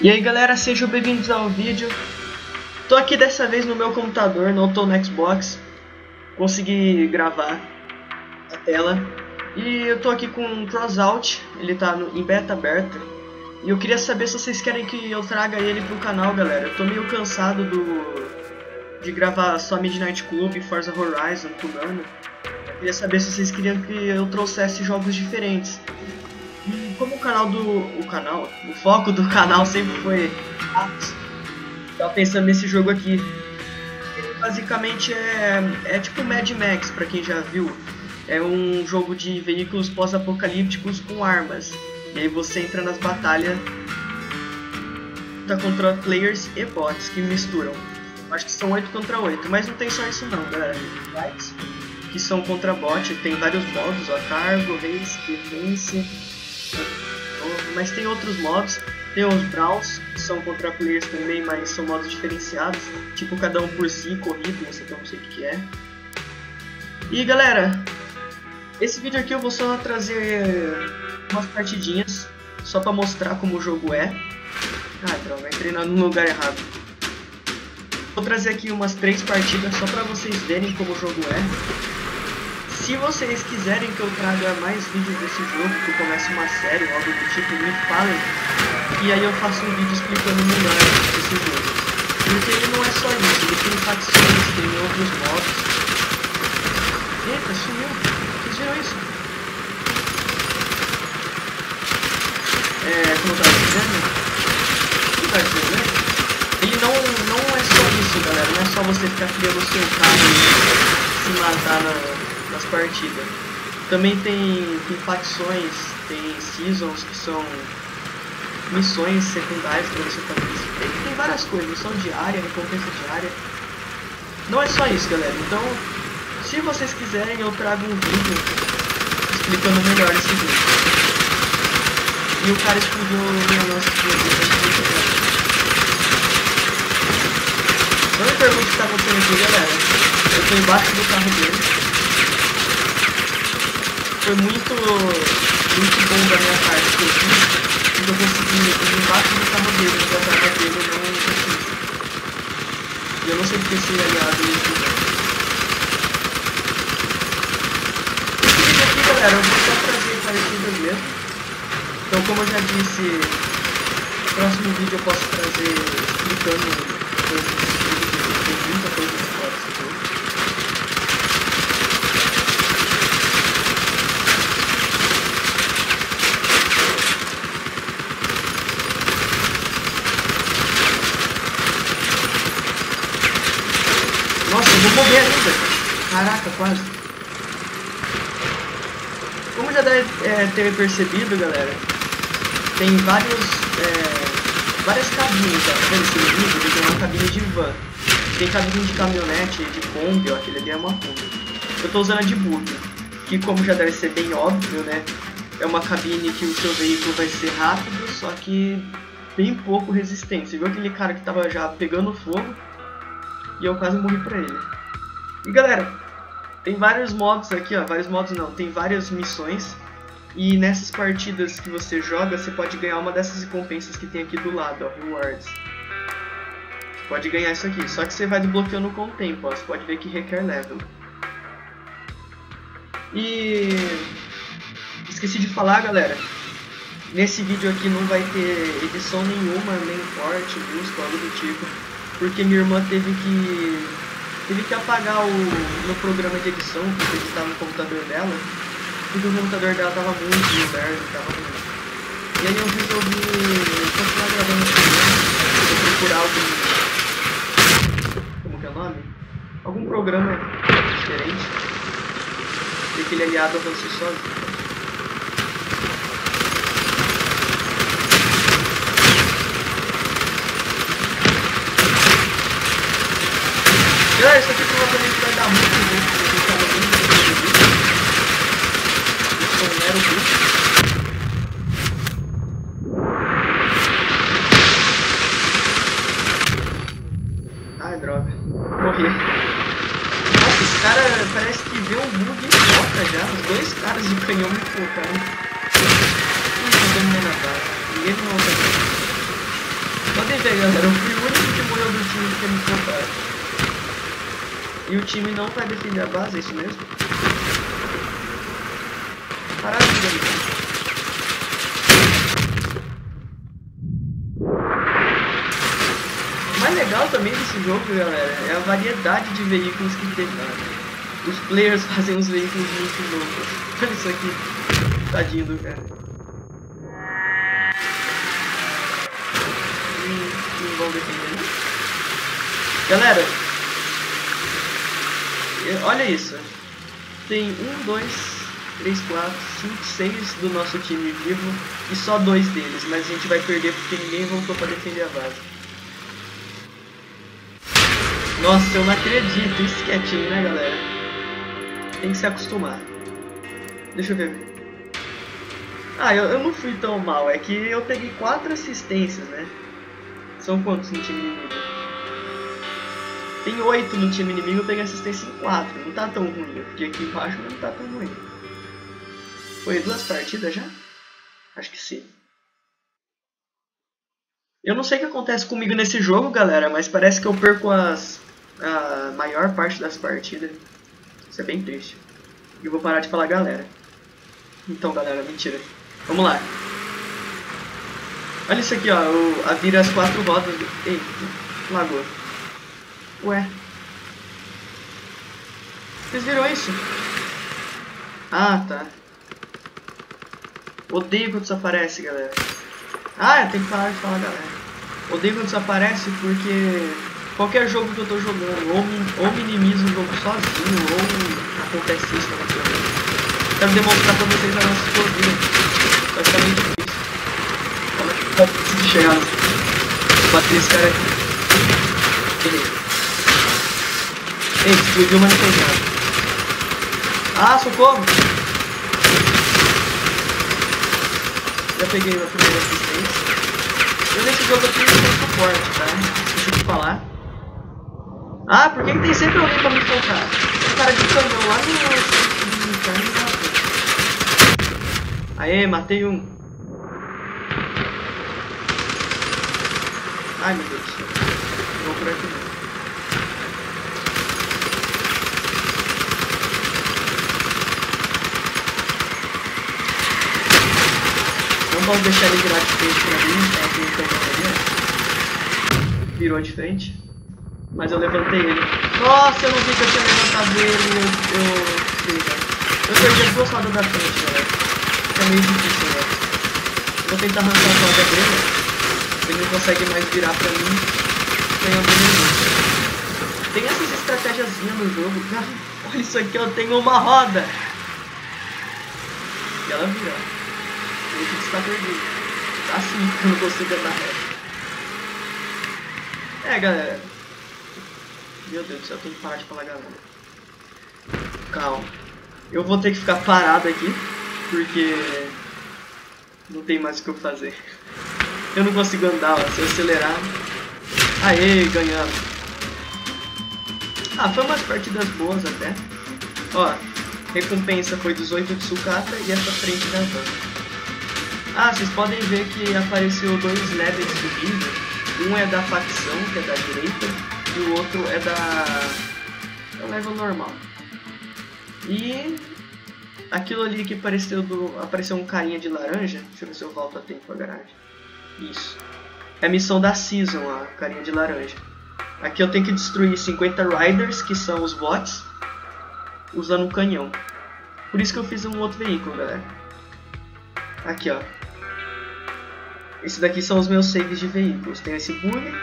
E aí galera, sejam bem-vindos ao vídeo. Tô aqui dessa vez no meu computador, não tô no Xbox. Consegui gravar a tela. E eu tô aqui com o Crossout, ele tá no, em beta aberta. E eu queria saber se vocês querem que eu traga ele pro canal, galera. Eu tô meio cansado do de gravar só Midnight Club Forza Horizon por ano. Eu queria saber se vocês queriam que eu trouxesse jogos diferentes. Como o canal do. o canal. O foco do canal sempre foi carros. Tava pensando nesse jogo aqui. Ele basicamente é. é tipo Mad Max, pra quem já viu. É um jogo de veículos pós-apocalípticos com armas. E aí você entra nas batalhas tá contra players e bots que misturam. Acho que são 8 contra 8, mas não tem só isso não, galera. Que são contra bot, tem vários modos, ó, cargo, race, defense, mas tem outros modos. Tem os Brawls, que são contra players também, mas são modos diferenciados. Tipo, cada um por si, corrido, esse aqui eu não sei o que é. E galera, esse vídeo aqui eu vou só trazer umas partidinhas, só pra mostrar como o jogo é. Ah, droga, entrei no lugar errado. Vou trazer aqui umas três partidas só pra vocês verem como o jogo é. Se vocês quiserem que eu traga mais vídeos desse jogo, que eu comece uma série ou algo do tipo, me falem. E aí eu faço um vídeo explicando melhor esse jogo. Porque ele não é só isso, ele tem facções, tem outros modos. Eita, sumiu. Vocês viram isso? É, como eu tava dizendo? O que tá dizendo, né? Ele não, não é só isso, galera. Não é só você ficar criando o seu carro e se matar na, nas partidas. Também tem, tem facções, tem seasons que são missões secundárias para você fazer tem, tem várias coisas, missão diária, recompensa diária. Não é só isso, galera. Então, se vocês quiserem, eu trago um vídeo explicando melhor esse vídeo. E o cara explodiu o meu lance de Não me pergunte o que está acontecendo aqui, galera. Eu estou embaixo do carro dele foi muito, muito bom da minha parte que eu fiz, porque eu consegui ir embaixo do carro dele, no carro dele eu não consegui. E eu não sei porque esse aliado. Esse vídeo aqui, galera, eu vou só trazer parecidas mesmo. Então, como eu já disse, no próximo vídeo eu posso trazer explicando coisas, tem muita coisa fora desse jogo. vou morrer ainda. Quase. Como já deve é, ter percebido, galera, tem vários, é, várias cabines, tá vendo esse vídeo? Tem uma cabine de van, tem cabine de caminhonete, de Kombi, ó, aquele ali é uma Kombi. Eu tô usando a de bug, que como já deve ser bem óbvio, né, é uma cabine que o seu veículo vai ser rápido, só que bem pouco resistente. Você viu aquele cara que tava já pegando fogo? E eu quase morri pra ele. E galera, tem vários modos aqui, ó, vários modos não, tem várias missões. E nessas partidas que você joga, você pode ganhar uma dessas recompensas que tem aqui do lado, ó, rewards. Você pode ganhar isso aqui, só que você vai desbloqueando com o tempo, ó, você pode ver que requer level. E esqueci de falar, galera, nesse vídeo aqui não vai ter edição nenhuma, nem corte, busca, algo do tipo, porque minha irmã teve que Tive que apagar o meu programa de edição, que editava no computador dela, porque o computador dela tava muito tava ruim. E aí eu resolvi continuar gravando esse vídeo, vou procurar algum... como que é o nome? Algum programa diferente. E aquele aliado avançou sozinho. Galera, isso aqui provavelmente vai dar muito muito, porque eu tava bem no vídeo. Isso é um mero vídeo. Ai, droga. Morri. Nossa, esse cara parece que vê um bug e foca já. Os dois caras de canhão me focaram. Ih, não deu na base. Ninguém não outra galera. Eu fui o único que morreu do time que eles contaram. E o time não vai defender a base, é isso mesmo? Maravilha, amigo. O mais legal também desse jogo, galera, é a variedade de veículos que tem. Os players fazem uns veículos muito loucos. Olha isso aqui. Tadinho do cara. Não vão defender, né? Galera, olha isso. Tem um, dois, três, quatro, cinco, seis do nosso time vivo e só dois deles, mas a gente vai perder porque ninguém voltou para defender a base. Nossa, eu não acredito, isso que é né galera? Tem que se acostumar. Deixa eu ver. Ah, eu, eu não fui tão mal, é que eu peguei quatro assistências, né? São quantos no time inimigo? Tem oito no time inimigo, eu peguei assistência em quatro. Não tá tão ruim, eu fiquei aqui embaixo, mas não tá tão ruim. Foi duas partidas já? Acho que sim. Eu não sei o que acontece comigo nesse jogo, galera, mas parece que eu perco as, a maior parte das partidas. Isso é bem triste. E vou parar de falar galera. Então, galera, mentira. Vamos lá. Olha isso aqui, ó. A vira as quatro rodas. Ei, lagou. Ué. Vocês viram isso? Ah, tá. Odeio quando isso aparece, galera. Ah, eu tenho que parar de falar, galera. Odeio quando isso aparece porque qualquer jogo que eu tô jogando, ou, ou minimiza o jogo sozinho, ou acontece isso na minha Quero demonstrar pra vocês a nossa explosiva. Vai ficar muito difícil. Que eu preciso chegar? Bater esse cara aqui. Errei. Ei, explodiu, mas não fez nada. Ah, socorro! Já peguei a primeira assistência. Eu nesse jogo aqui não tenho suporte, tá? Deixa eu te falar. Ah, por que, que tem sempre alguém pra me focar? Tem cara de caminhão lá no matou. Aê, matei um. Ai meu Deus do céu. Vou por aqui não. Vamos deixar ele virar de frente pra mim, tá aqui ali, Virou de frente. Mas eu levantei ele. Nossa, eu não vi que eu tinha levantado ele, eu... Eu, eu perdi as duas rodas da frente, galera. É meio difícil, né? Vou tentar arrancar a roda dele. Ele não consegue mais virar pra mim. Tem algum minuto. Tem essas estratégias no jogo. Olha isso aqui, eu tenho uma roda. E ela vira ele que está perdido. Assim, eu não consigo andar reto. É, galera. Meu Deus do céu, eu tenho que parar de falar galera. Calma. Eu vou ter que ficar parado aqui, porque não tem mais o que eu fazer. Eu não consigo andar, ó, se eu acelerar. Aê, ganhamos. Ah, foi umas partidas boas até. Ó, recompensa foi 18 de sucata e essa frente da van. Ah, vocês podem ver que apareceu dois levels de nível. Um é da facção, que é da direita, e o outro é da... é o level normal. E aquilo ali que apareceu do apareceu um carinha de laranja. Deixa eu ver se eu volto a tempo a garagem. Isso. É a missão da Season, a carinha de laranja. Aqui eu tenho que destruir 50 Riders, que são os bots, usando um canhão. Por isso que eu fiz um outro veículo, galera. Aqui, ó. Esse daqui são os meus saves de veículos. Tem esse bug.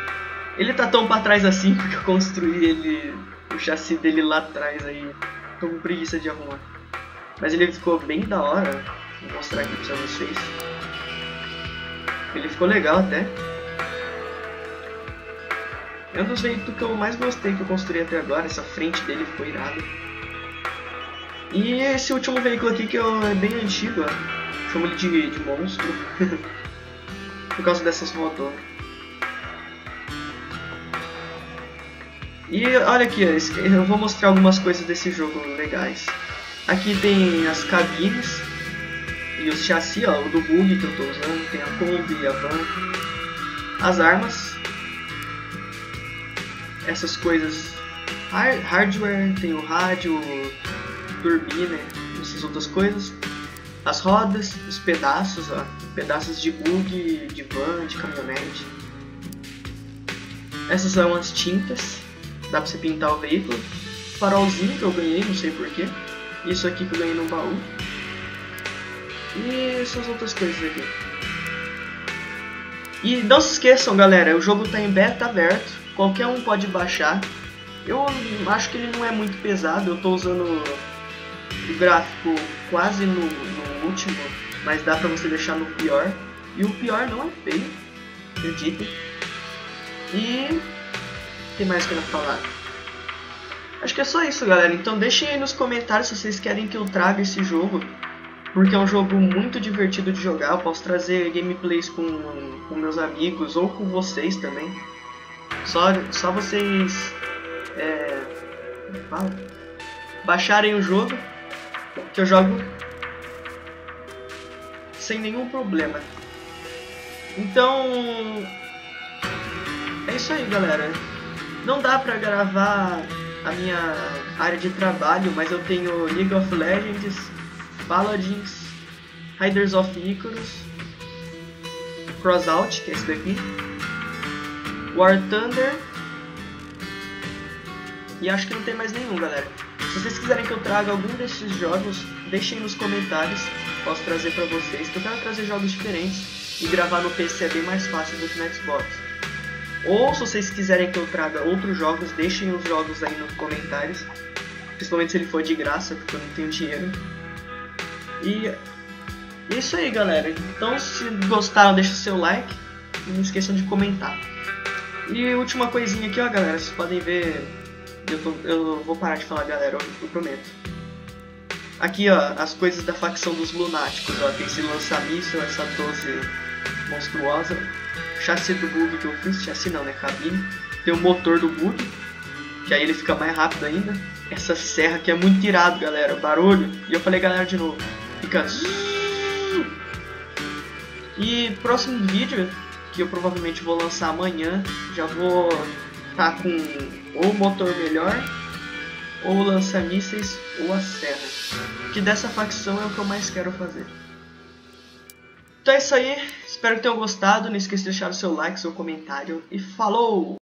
Ele tá tão pra trás assim porque eu construí ele, o chassi dele lá atrás aí. Tô com preguiça de arrumar. Mas ele ficou bem da hora. Vou mostrar aqui pra vocês. Ele ficou legal até. É um dos veículos que eu mais gostei que eu construí até agora. Essa frente dele ficou irada. E esse último veículo aqui que é bem antigo, ó. Chamo ele de, de monstro. por causa dessas motos. E olha aqui, eu vou mostrar algumas coisas desse jogo legais. Aqui tem as cabines e os chassi, ó, o do bug que eu estou usando, tem a Kombi, a van, as armas. essas coisas hardware, tem o rádio, turbina, essas outras coisas. As rodas, os pedaços, ó, pedaços de bug, de van, de caminhonete. Essas são as tintas, dá pra você pintar o veículo. Farolzinho que eu ganhei, não sei porquê. Isso aqui que eu ganhei no baú. E essas outras coisas aqui. E não se esqueçam, galera, o jogo está em beta aberto, qualquer um pode baixar. Eu acho que ele não é muito pesado, eu estou usando o gráfico quase no, no último, mas dá pra você deixar no pior. E o pior não é feio, acreditem. E o que mais que eu falar? Acho que é só isso, galera. Então deixem aí nos comentários se vocês querem que eu traga esse jogo porque é um jogo muito divertido de jogar. Eu posso trazer gameplays com, com meus amigos ou com vocês também. Só, só vocês é, baixarem o jogo que eu jogo sem nenhum problema. Então é isso aí, galera. Não dá pra gravar a minha área de trabalho, mas eu tenho League of Legends Paladins, Riders of Icarus, Crossout, que é esse daqui, War Thunder e acho que não tem mais nenhum, galera. Se vocês quiserem que eu traga algum desses jogos, deixem nos comentários, posso trazer pra vocês, eu quero trazer jogos diferentes e gravar no PC é bem mais fácil do que no Xbox. Ou se vocês quiserem que eu traga outros jogos, deixem os jogos aí nos comentários, principalmente se ele for de graça, porque eu não tenho dinheiro. E é isso aí, galera. Então, se gostaram, deixa seu like e não esqueçam de comentar. E última coisinha aqui, ó, galera. Vocês podem ver. Eu, tô, eu vou parar de falar, galera, eu, eu prometo. Aqui, ó, as coisas da facção dos lunáticos, ó. Tem esse lança-míssil, essa 12 monstruosa. Chassi do bug que eu fiz, chassi não, né? Cabine. Tem o motor do bug, que aí ele fica mais rápido ainda. Essa serra que é muito tirado, galera. Barulho. E eu falei, galera, de novo fica. E próximo vídeo, que eu provavelmente vou lançar amanhã, já vou tá com ou motor melhor, ou lança-mísseis, ou a serra. Que dessa facção é o que eu mais quero fazer. Então é isso aí, espero que tenham gostado, não esqueça de deixar o seu like, seu comentário e falou!